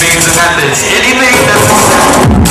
means and methods. Anything that's